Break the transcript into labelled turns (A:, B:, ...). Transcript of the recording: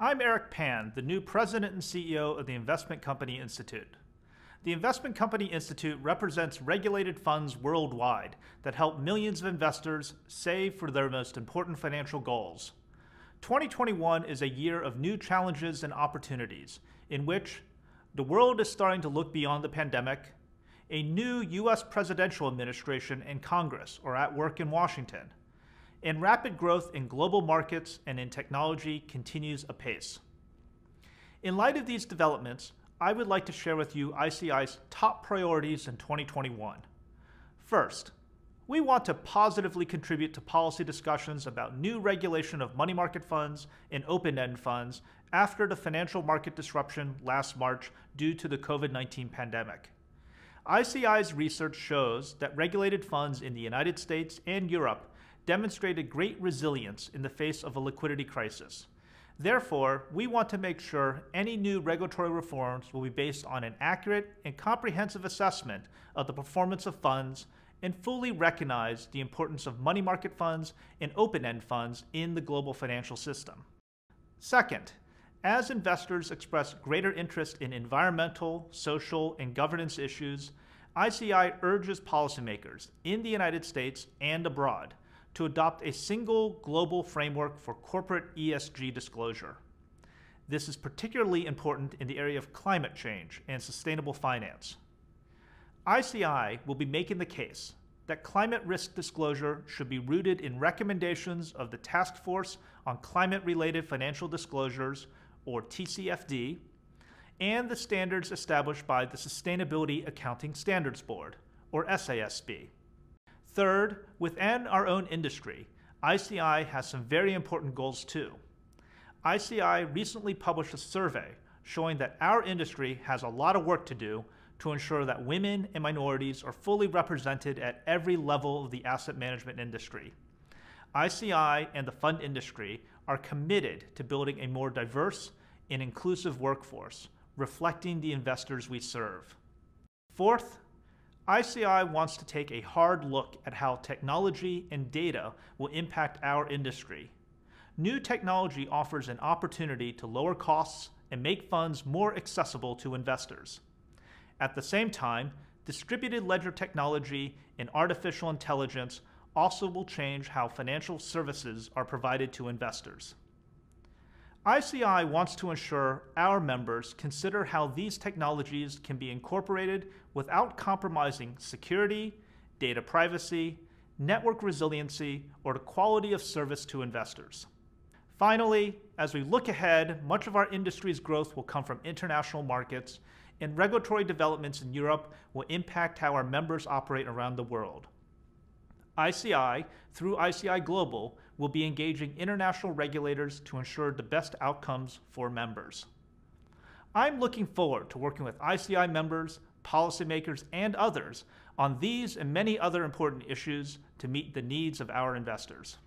A: I'm Eric Pan, the new president and CEO of the Investment Company Institute. The Investment Company Institute represents regulated funds worldwide that help millions of investors save for their most important financial goals. 2021 is a year of new challenges and opportunities in which the world is starting to look beyond the pandemic, a new U.S. presidential administration and Congress are at work in Washington, and rapid growth in global markets and in technology continues apace. In light of these developments, I would like to share with you ICI's top priorities in 2021. First, we want to positively contribute to policy discussions about new regulation of money market funds and open end funds after the financial market disruption last March due to the COVID 19 pandemic. ICI's research shows that regulated funds in the United States and Europe demonstrated great resilience in the face of a liquidity crisis. Therefore, we want to make sure any new regulatory reforms will be based on an accurate and comprehensive assessment of the performance of funds and fully recognize the importance of money market funds and open end funds in the global financial system. Second, as investors express greater interest in environmental, social, and governance issues, ICI urges policymakers in the United States and abroad to adopt a single global framework for corporate ESG disclosure. This is particularly important in the area of climate change and sustainable finance. ICI will be making the case that climate risk disclosure should be rooted in recommendations of the Task Force on Climate Related Financial Disclosures, or TCFD, and the standards established by the Sustainability Accounting Standards Board, or SASB. Third, within our own industry, ICI has some very important goals too. ICI recently published a survey showing that our industry has a lot of work to do to ensure that women and minorities are fully represented at every level of the asset management industry. ICI and the fund industry are committed to building a more diverse and inclusive workforce, reflecting the investors we serve. Fourth, ICI wants to take a hard look at how technology and data will impact our industry. New technology offers an opportunity to lower costs and make funds more accessible to investors. At the same time, distributed ledger technology and artificial intelligence also will change how financial services are provided to investors. ICI wants to ensure our members consider how these technologies can be incorporated without compromising security, data privacy, network resiliency, or the quality of service to investors. Finally, as we look ahead, much of our industry's growth will come from international markets, and regulatory developments in Europe will impact how our members operate around the world. ICI, through ICI Global, will be engaging international regulators to ensure the best outcomes for members. I'm looking forward to working with ICI members, policymakers, and others on these and many other important issues to meet the needs of our investors.